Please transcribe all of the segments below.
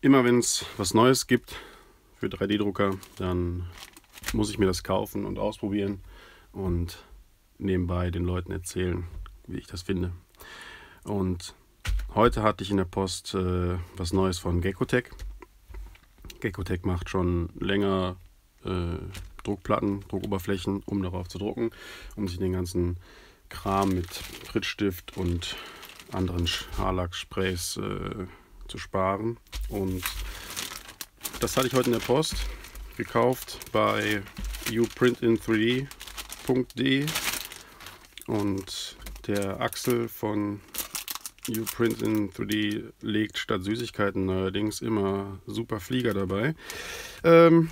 immer wenn es was Neues gibt für 3D-Drucker, dann muss ich mir das kaufen und ausprobieren und nebenbei den Leuten erzählen, wie ich das finde. Und heute hatte ich in der Post äh, was Neues von Geckotech. Geckotech macht schon länger äh, Druckplatten, Druckoberflächen, um darauf zu drucken, um sich den ganzen Kram mit Prittstift und anderen Haarlacksprays äh, zu sparen. Und das hatte ich heute in der Post gekauft bei uprintin3d.de und der Axel von uprintin3d legt statt Süßigkeiten neuerdings immer super Flieger dabei. Ähm,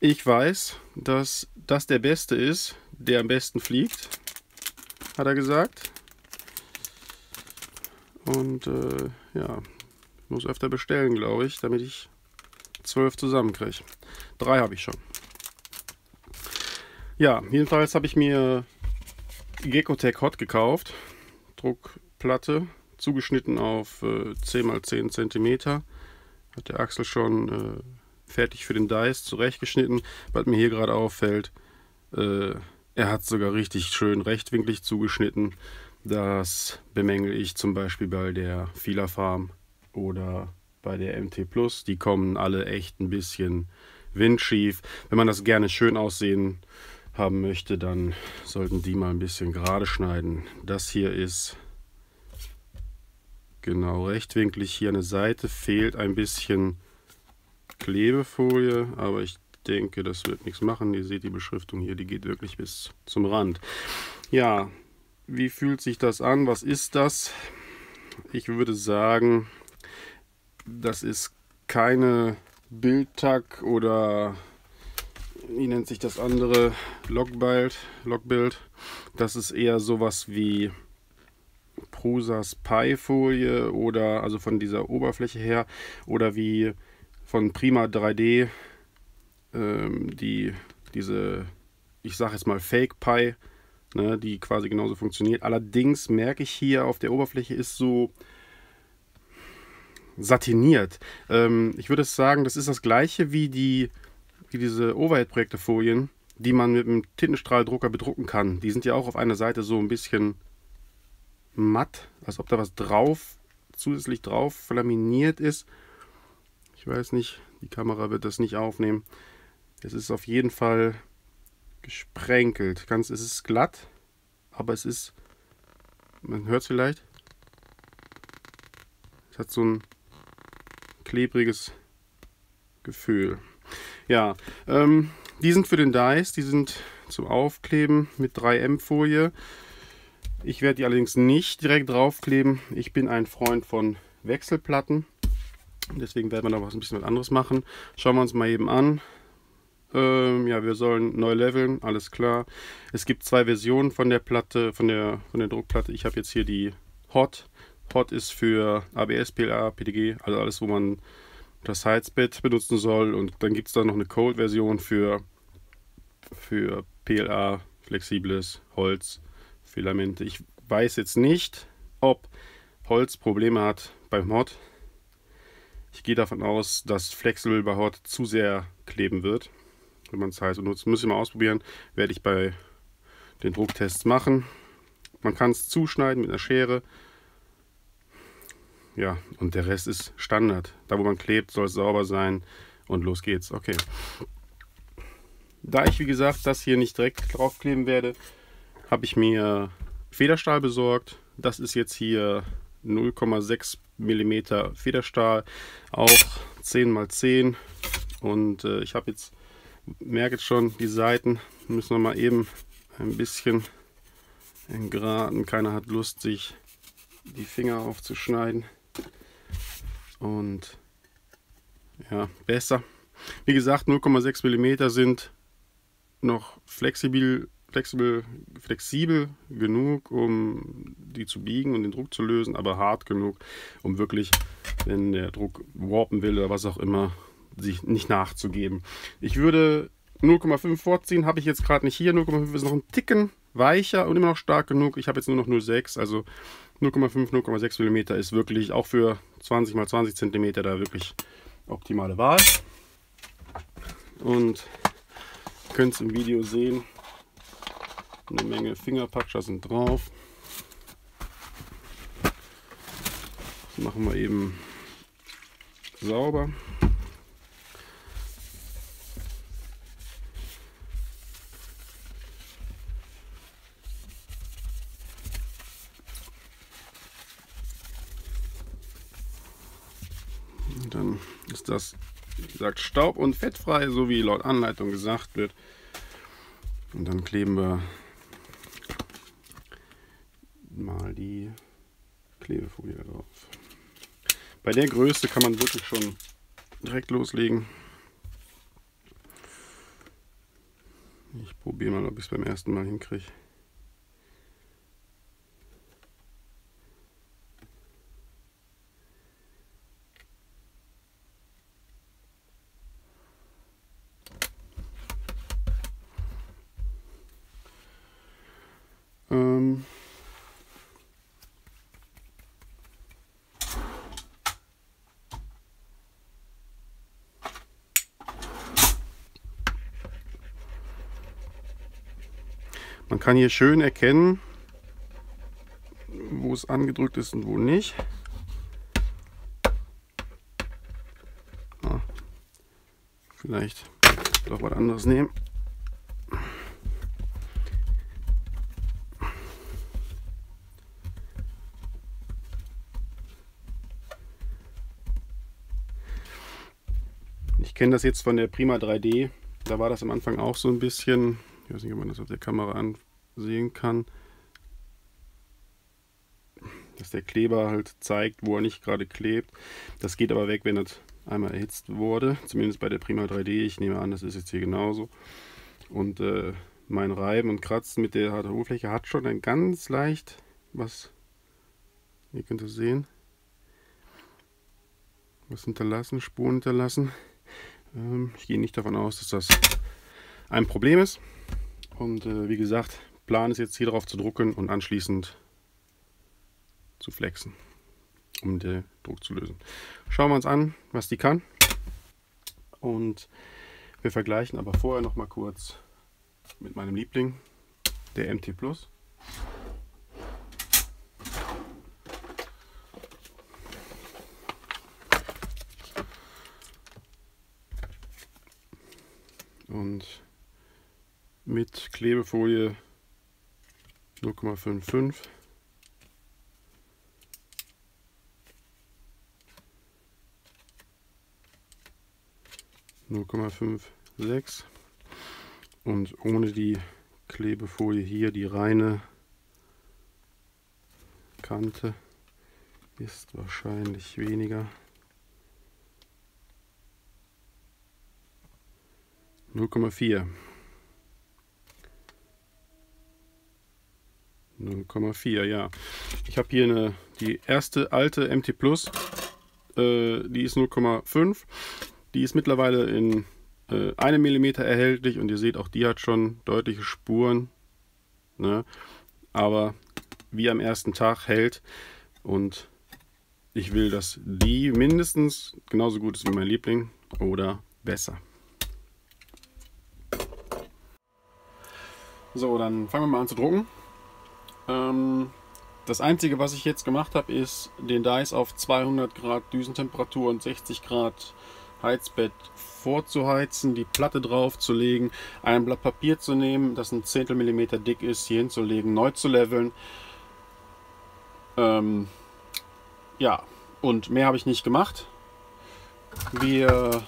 ich weiß, dass das der Beste ist, der am besten fliegt, hat er gesagt. Und äh, ja, muss öfter bestellen, glaube ich, damit ich zwölf zusammenkriege. Drei habe ich schon. Ja, jedenfalls habe ich mir Gekotech Hot gekauft. Druckplatte, zugeschnitten auf äh, 10x10 cm. Hat der Axel schon äh, fertig für den Dice zurechtgeschnitten. Was mir hier gerade auffällt, äh, er hat sogar richtig schön rechtwinklig zugeschnitten. Das bemängel ich zum Beispiel bei der Fila Farm oder bei der MT Plus. Die kommen alle echt ein bisschen windschief. Wenn man das gerne schön aussehen haben möchte, dann sollten die mal ein bisschen gerade schneiden. Das hier ist genau rechtwinklig. Hier an der Seite fehlt ein bisschen Klebefolie, aber ich denke, das wird nichts machen. Ihr seht die Beschriftung hier, die geht wirklich bis zum Rand. Ja, wie fühlt sich das an? Was ist das? Ich würde sagen, das ist keine Bildtag oder wie nennt sich das andere? Logbild. Logbild. Das ist eher sowas wie Prusas Pi-Folie oder also von dieser Oberfläche her oder wie von Prima 3D ähm, die diese ich sage jetzt mal Fake Pi ne, die quasi genauso funktioniert. Allerdings merke ich hier auf der Oberfläche ist so satiniert. Ähm, ich würde sagen, das ist das gleiche wie, die, wie diese Overhead-Projektefolien, die man mit einem Tintenstrahldrucker bedrucken kann. Die sind ja auch auf einer Seite so ein bisschen matt, als ob da was drauf, zusätzlich drauf laminiert ist. Ich weiß nicht, die Kamera wird das nicht aufnehmen. Es ist auf jeden Fall gesprenkelt. Ganz, es ist glatt, aber es ist, man hört es vielleicht, es hat so ein klebriges Gefühl. Ja, ähm, die sind für den Dice, die sind zum Aufkleben mit 3M-Folie. Ich werde die allerdings nicht direkt draufkleben. Ich bin ein Freund von Wechselplatten. Deswegen werden wir da was ein bisschen was anderes machen. Schauen wir uns mal eben an. Ähm, ja, wir sollen neu leveln, alles klar. Es gibt zwei Versionen von der Platte, von der, von der Druckplatte. Ich habe jetzt hier die Hot Hot ist für ABS, PLA, PTG, also alles, wo man das Heizbett benutzen soll. Und dann gibt es da noch eine Cold-Version für, für PLA, flexibles Holz, Filamente. Ich weiß jetzt nicht, ob Holz Probleme hat beim Hot. Ich gehe davon aus, dass Flexible bei Hot zu sehr kleben wird, wenn man es heiß benutzt. Muss ich mal ausprobieren, werde ich bei den Drucktests machen. Man kann es zuschneiden mit einer Schere ja, und der Rest ist Standard. Da, wo man klebt, soll es sauber sein und los geht's. Okay. Da ich, wie gesagt, das hier nicht direkt draufkleben werde, habe ich mir Federstahl besorgt. Das ist jetzt hier 0,6 mm Federstahl, auch 10 x 10 und äh, ich habe jetzt, merke jetzt schon, die Seiten müssen wir mal eben ein bisschen engraten. Keiner hat Lust, sich die Finger aufzuschneiden und ja, besser. Wie gesagt, 0,6 mm sind noch flexibel, flexibel, flexibel genug, um die zu biegen und den Druck zu lösen, aber hart genug, um wirklich, wenn der Druck warpen will oder was auch immer, sich nicht nachzugeben. Ich würde 0,5 vorziehen, habe ich jetzt gerade nicht hier. 0,5 ist noch ein Ticken weicher und immer noch stark genug. Ich habe jetzt nur noch 0,6, also 0,5, 0,6 mm ist wirklich auch für 20 x 20 cm da wirklich optimale Wahl. Und ihr könnt es im Video sehen, eine Menge Fingerpackscher sind drauf. Das machen wir eben sauber. Und dann ist das, wie gesagt, staub- und fettfrei, so wie laut Anleitung gesagt wird. Und dann kleben wir mal die Klebefolie drauf. Bei der Größe kann man wirklich schon direkt loslegen. Ich probiere mal, ob ich es beim ersten Mal hinkriege. Kann hier schön erkennen, wo es angedrückt ist und wo nicht. Ah, vielleicht doch was anderes nehmen. Ich kenne das jetzt von der Prima 3D. Da war das am Anfang auch so ein bisschen. Ich weiß nicht, ob man das auf der Kamera ansehen kann. Dass der Kleber halt zeigt, wo er nicht gerade klebt. Das geht aber weg, wenn das einmal erhitzt wurde. Zumindest bei der Prima 3D. Ich nehme an, das ist jetzt hier genauso. Und äh, mein Reiben und Kratzen mit der harten Oberfläche hat schon ein ganz leicht was. Ihr könnt es sehen. Was hinterlassen, Spuren hinterlassen. Ähm, ich gehe nicht davon aus, dass das ein Problem ist. Und äh, wie gesagt, Plan ist jetzt hier drauf zu drucken und anschließend zu flexen, um den Druck zu lösen. Schauen wir uns an, was die kann. Und wir vergleichen aber vorher noch mal kurz mit meinem Liebling, der MT Plus. Und mit Klebefolie 0,55. sechs und ohne die Klebefolie hier die reine Kante ist wahrscheinlich weniger. 0,4 0,4, ja. Ich habe hier eine, die erste alte MT Plus, äh, die ist 0,5. Die ist mittlerweile in äh, 1 mm erhältlich und ihr seht, auch die hat schon deutliche Spuren. Ne? Aber wie am ersten Tag hält und ich will, dass die mindestens genauso gut ist wie mein Liebling oder besser. So, dann fangen wir mal an zu drucken. Ähm, das Einzige, was ich jetzt gemacht habe, ist den Dice auf 200 Grad Düsentemperatur und 60 Grad Heizbett vorzuheizen, die Platte drauf zu legen, ein Blatt Papier zu nehmen, das ein Zehntel Millimeter dick ist, hier hinzulegen, neu zu leveln. Ähm, ja, und mehr habe ich nicht gemacht. Wir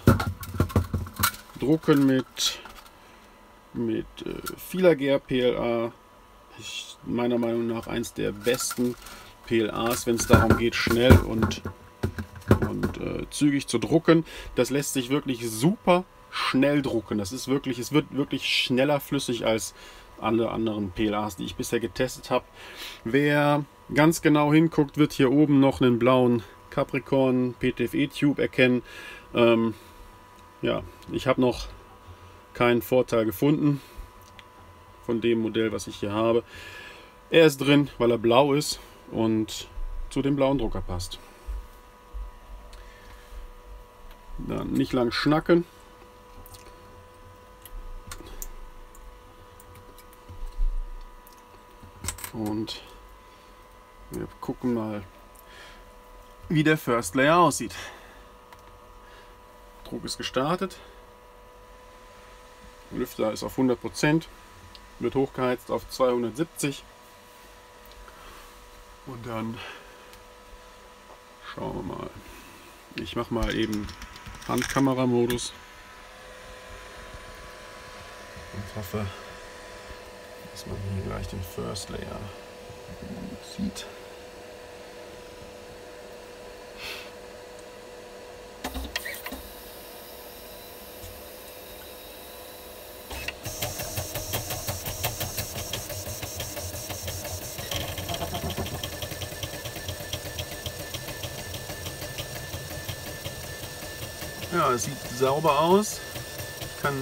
drucken mit, mit äh, Filager PLA ich, meiner Meinung nach eins der besten PLAs, wenn es darum geht, schnell und, und äh, zügig zu drucken. Das lässt sich wirklich super schnell drucken. Das ist wirklich, es wird wirklich schneller flüssig als alle anderen PLAs, die ich bisher getestet habe. Wer ganz genau hinguckt, wird hier oben noch einen blauen Capricorn PTFE Tube erkennen. Ähm, ja, ich habe noch keinen Vorteil gefunden von dem Modell, was ich hier habe. Er ist drin, weil er blau ist und zu dem blauen Drucker passt. Dann nicht lang schnacken. Und wir gucken mal, wie der First Layer aussieht. Druck ist gestartet. Lüfter ist auf 100%, wird hochgeheizt auf 270. Und dann schauen wir mal. Ich mache mal eben Handkameramodus und hoffe, dass man hier gleich den First Layer sieht. Ja, es sieht sauber aus. Ich kann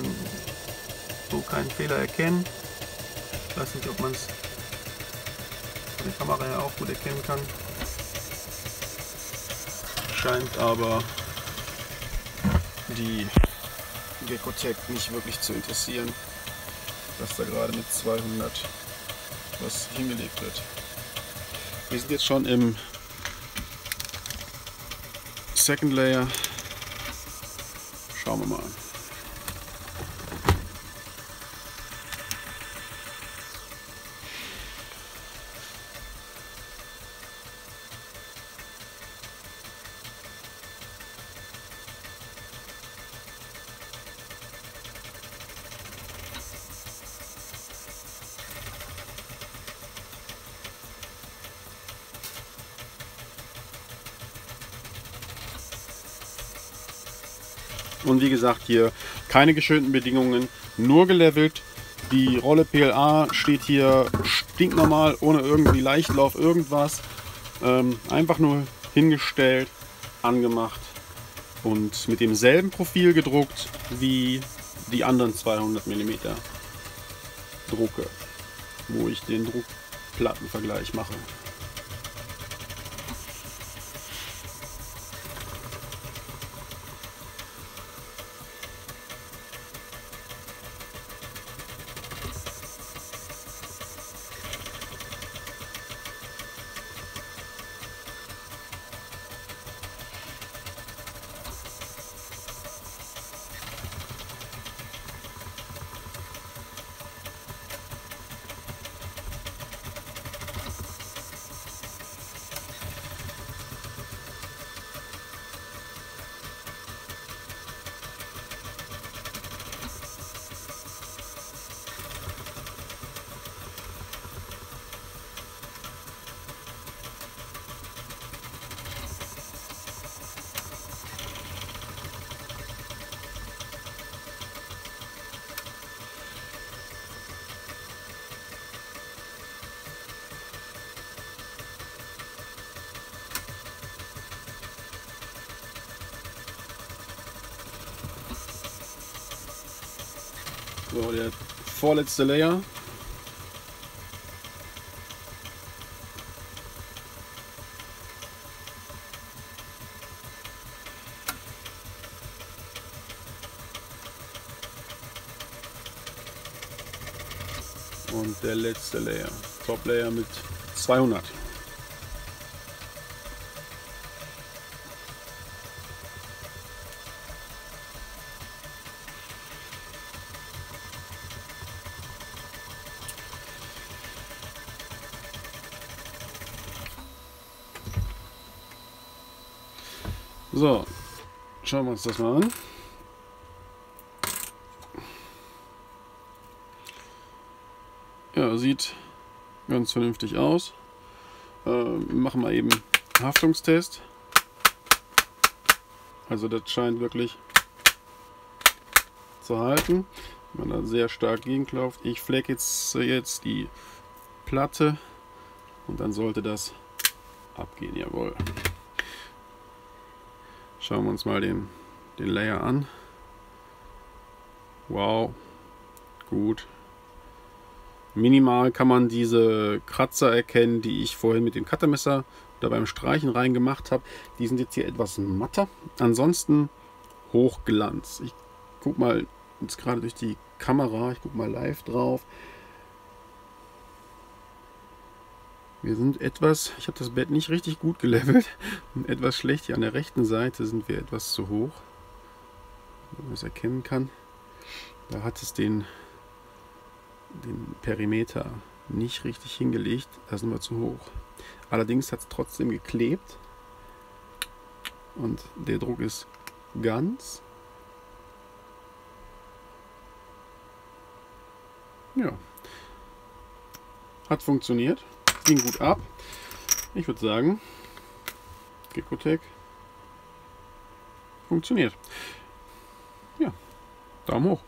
so keinen Fehler erkennen. Ich weiß nicht, ob man es von der Kamera her auch gut erkennen kann. Scheint aber die Gekotech nicht wirklich zu interessieren, dass da gerade mit 200 was hingelegt wird. Wir sind jetzt schon im Second Layer Schauen wir mal. Und wie gesagt, hier keine geschönten Bedingungen, nur gelevelt. Die Rolle PLA steht hier stinknormal, ohne irgendwie Leichtlauf, irgendwas. Ähm, einfach nur hingestellt, angemacht und mit demselben Profil gedruckt wie die anderen 200 mm Drucke, wo ich den Druckplattenvergleich mache. So, der vorletzte Layer. Und der letzte Layer. Top Layer mit 200. So, schauen wir uns das mal an. Ja, sieht ganz vernünftig aus. Äh, machen wir eben Haftungstest. Also das scheint wirklich zu halten. Wenn man da sehr stark gegenklauft. Ich flecke jetzt, jetzt die Platte und dann sollte das abgehen, jawohl. Schauen wir uns mal den, den Layer an. Wow, gut. Minimal kann man diese Kratzer erkennen, die ich vorhin mit dem Cuttermesser da beim Streichen reingemacht habe. Die sind jetzt hier etwas matter. Ansonsten Hochglanz. Ich guck mal jetzt gerade durch die Kamera, ich guck mal live drauf. Wir sind etwas, ich habe das Bett nicht richtig gut gelevelt, etwas schlecht. Hier an der rechten Seite sind wir etwas zu hoch, wenn man es erkennen kann. Da hat es den, den Perimeter nicht richtig hingelegt, da sind wir zu hoch. Allerdings hat es trotzdem geklebt und der Druck ist ganz. Ja, hat funktioniert ging gut ab. Ich würde sagen, Gekotech funktioniert. Ja, Daumen hoch.